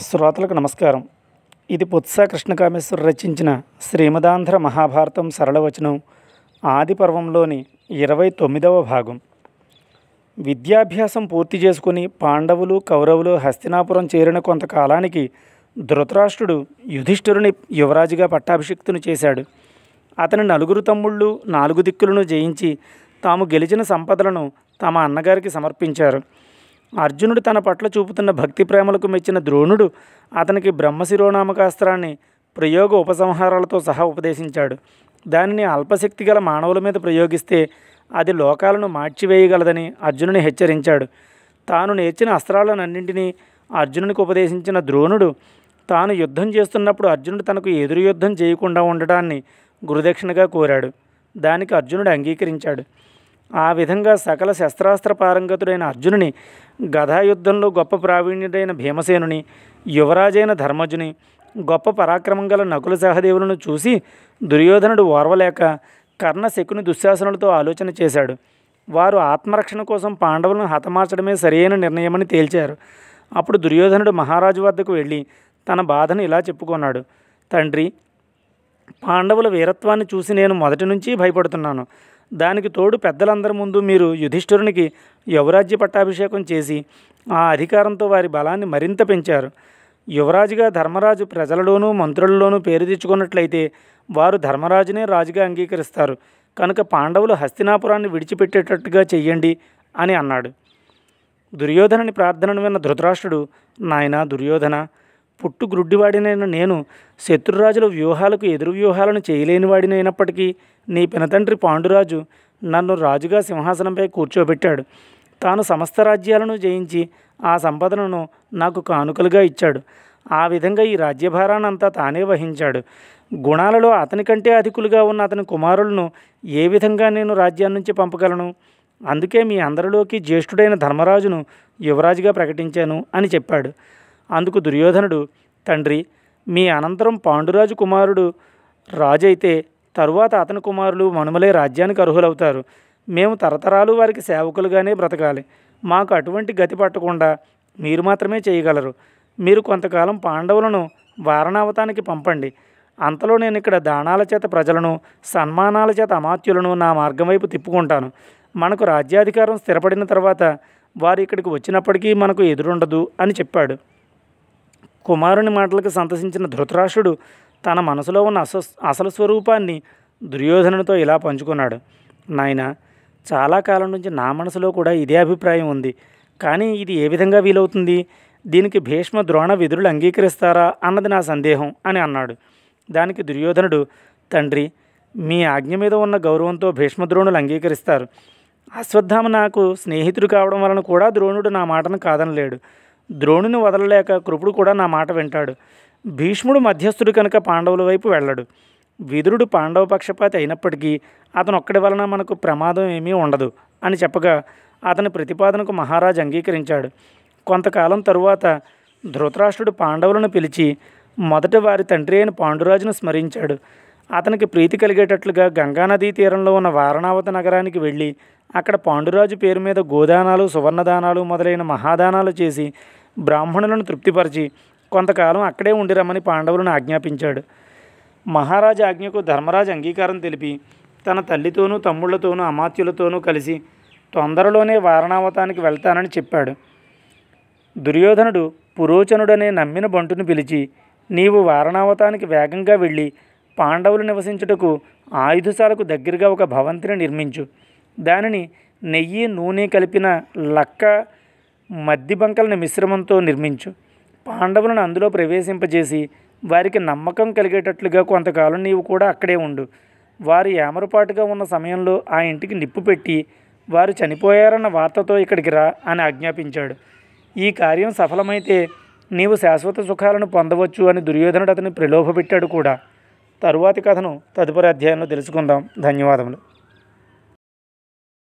శ్రోతలకు నమస్కారం. ఇది పుత్స కృష్ణకామేశ్వరు రచించిన శ్రీమదాంధ్ర మహాభారతం సరళవచనం ఆది పర్వంలోని ఇరవై తొమ్మిదవ భాగం. విద్యాభ్యాసం పూర్తి చేసుకుని పాండవులు కౌరవులు హస్తినాపురం చేరిన కొంతకాలానికి ధృతరాష్ట్రుడు యుధిష్ఠిరుని యువరాజుగా పట్టాభిషిక్తును చేశాడు. అతని నలుగురు తమ్ముళ్ళు నాలుగు దిక్కులను జయించి తాము గెలిచిన సంపదలను తమ అన్నగారికి సమర్పించారు. అర్జునుడు తన పట్ల చూపుతున్న భక్తి ప్రేమలకు మెచ్చిన ద్రోణుడు అతనికి బ్రహ్మశిరోనామకాస్త్రాన్ని ప్రయోగ ఉపసంహారాలతో సహా ఉపదేశించాడు. దానిని అల్పశక్తి గల మానవుల మీద ప్రయోగిస్తే అది లోకాలను మార్చివేయగలదని అర్జునుని హెచ్చరించాడు. తాను నేర్చిన అస్త్రాలనన్నింటినీ అర్జునునికి ఉపదేశించిన ద్రోణుడు తాను యుద్ధం చేస్తున్నప్పుడు అర్జునుడు తనకు ఎదురు యుద్ధం చేయకుండా ఉండటాన్ని గురుదక్షిణగా కోరాడు. దానికి అర్జునుడు అంగీకరించాడు. ఆ విధంగా సకల శస్త్రాస్త్ర పారంగతుడైన అర్జునుని గదాయుద్ధంలో గొప్ప ప్రావీణ్యుడైన భీమసేనుని యువరాజైన ధర్మజుని గొప్ప పరాక్రమం గల నకుల సహదేవులను చూసి దుర్యోధనుడు ఓర్వలేక కర్ణ శకుని దుశ్శాసనులతో ఆలోచన చేశాడు. వారు ఆత్మరక్షణ కోసం పాండవులను హతమార్చడమే సరియైన నిర్ణయమని తేల్చారు. అప్పుడు దుర్యోధనుడు మహారాజు వద్దకు వెళ్ళి తన బాధను ఇలా చెప్పుకున్నాడు. తండ్రి పాండవుల వీరత్వాన్ని చూసి నేను మొదటి నుంచి భయపడుతున్నాను. దానికి తోడు పెద్దలందరి ముందు మీరు యుధిష్ఠిరునికి యువరాజ్య పట్టాభిషేకం చేసి ఆ అధికారంతో వారి బలాన్ని మరింత పెంచారు. యువరాజుగా ధర్మరాజు ప్రజలలోనూ మంత్రులలోనూ పేరు తెచ్చుకున్నట్లయితే వారు ధర్మరాజునే రాజుగా అంగీకరిస్తారు. కనుక పాండవులు హస్తినాపురాన్ని విడిచిపెట్టేటట్టుగా చెయ్యండి అని అన్నాడు. దుర్యోధనని ప్రార్థనను విన్న ధృతరాష్ట్రుడు నాయనా దుర్యోధన పుట్టు గ్రుడ్డివాడినైన నేను శత్రురాజుల వ్యూహాలకు ఎదురు వ్యూహాలను చేయలేని వాడినైనప్పటికీ నీ పినతండ్రి పాండురాజు నన్ను రాజుగా సింహాసనంపై కూర్చోబెట్టాడు. తాను సమస్త రాజ్యాలను జయించి ఆ సంపదను నాకు కానుకలుగా ఇచ్చాడు. ఆ విధంగా ఈ రాజ్యభారానంతా తానే వహించాడు. గుణాలలో అతనికంటే అధికులుగా ఉన్న అతని కుమారులను ఏ విధంగా నేను రాజ్యం నుంచి పంపగలను? అందుకే మీ అందరిలోకి జ్యేష్ఠుడైన ధర్మరాజును యువరాజుగా ప్రకటించాను అని చెప్పాడు. అందుకు దుర్యోధనుడు తండ్రి మీ అనంతరం పాండురాజు కుమారుడు రాజు అయితే తరువాత అతని కుమారులు మనుమలే రాజ్యానికి అర్హులవుతారు. మేము తరతరాలు వారికి సేవకులుగానే బ్రతకాలి. మాకు అటువంటి గతి పట్టకుండా మీరు మాత్రమే చేయగలరు. మీరు కొంతకాలం పాండవులను వారణావతానికి పంపండి. అంతలో నేను ఇక్కడ దానాల చేత ప్రజలను సన్మానాల చేత అమాత్యులను నా మార్గం వైపు తిప్పుకుంటాను. మనకు రాజ్యాధికారం స్థిరపడిన తర్వాత వారు ఇక్కడికి వచ్చినప్పటికీ మనకు ఎదురుండదు అని చెప్పాడు. కుమారుని మాటలకు సంతసించిన ధృతరాష్ట్రుడు తన మనసులో ఉన్న అస అసలు స్వరూపాన్ని దుర్యోధనునితో ఇలా పంచుకున్నాడు. నాయన చాలా కాలం నుంచి నా మనసులో కూడా ఇదే అభిప్రాయం ఉంది. కానీ ఇది ఏ విధంగా వీలవుతుంది? దీనికి భీష్మ ద్రోణ విధులు అంగీకరిస్తారా అన్నది నా సందేహం అని అన్నాడు. దానికి దుర్యోధనుడు తండ్రి మీ ఆజ్ఞ మీద ఉన్న గౌరవంతో భీష్మ ద్రోణులు అంగీకరిస్తారు. అశ్వత్థామ నాకు స్నేహితుడు కావడం వలన కూడా ద్రోణుడు నా మాటను కాదనలేడు. ద్రోణుని వదలలేక కృపుడు కూడా నా మాట వింటాడు. భీష్ముడు మధ్యస్థుడు కనుక పాండవుల వైపు వెళ్ళడు. విదురుడు పాండవ పక్షపాతి అయినప్పటికీ అతను ఒక్కడి వలన మనకు ప్రమాదం ఏమీ ఉండదు అని చెప్పగా అతని ప్రతిపాదనకు మహారాజు అంగీకరించాడు. కొంతకాలం తరువాత ధృతరాష్ట్రుడు పాండవులను పిలిచి మొదట వారి తండ్రి అయిన పాండురాజును స్మరించాడు. అతనికి ప్రీతి కలిగేటట్లుగా గంగానదీ తీరంలో ఉన్న వారణావతి నగరానికి వెళ్ళి అక్కడ పాండురాజు పేరు మీద గోదానాలు సువర్ణదానాలు మొదలైన మహాదానాలు చేసి బ్రాహ్మణులను తృప్తిపరిచి కొంతకాలం అక్కడే ఉండి రమ్మని పాండవులను ఆజ్ఞాపించాడు. మహారాజు ఆజ్ఞకు ధర్మరాజు అంగీకారం తెలిపి తన తల్లితోనూ తమ్ముళ్ళతోనూ అమాత్యులతోనూ కలిసి తొందరలోనే వారణావతానికి వెళ్తానని చెప్పాడు. దుర్యోధనుడు పురోచనుడనే నమ్మిన బంటును పిలిచి నీవు వారణావతానికి వేగంగా వెళ్ళి పాండవులు నివసించుటకు ఆయుధశాలకు దగ్గరగా ఒక భవంతిని నిర్మించు. దానిని నెయ్యి నూనె కలిపిన లక్క మద్దిబంకలని మిశ్రమంతో నిర్మించు. పాండవులను అందులో ప్రవేశింపజేసి వారికి నమ్మకం కలిగేటట్లుగా కొంతకాలం నీవు కూడా అక్కడే ఉండు. వారు ఏమరపాటుగా ఉన్న సమయంలో ఆ ఇంటికి నిప్పు పెట్టి వారు చనిపోయారన్న వార్తతో ఇక్కడికి రా అని ఆజ్ఞాపించాడు. ఈ కార్యం సఫలమైతే నీవు శాశ్వత సుఖాలను పొందవచ్చు అని దుర్యోధనుడు అతని ప్రలోభపెట్టాడు కూడా. తరువాతి కథను తదుపరి అధ్యాయంలో తెలుసుకుందాం. ధన్యవాదములు.